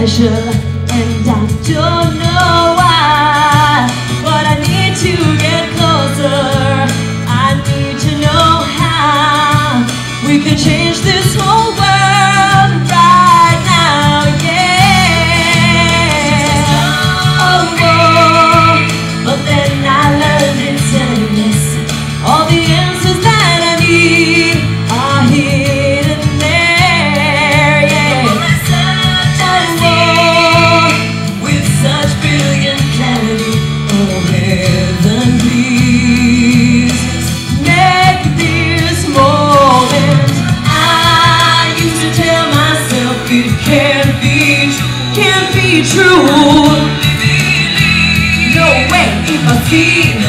pleasure And I don't know why But I need to get closer. I need to know how We can change this can't be, can't be true. No way if I see.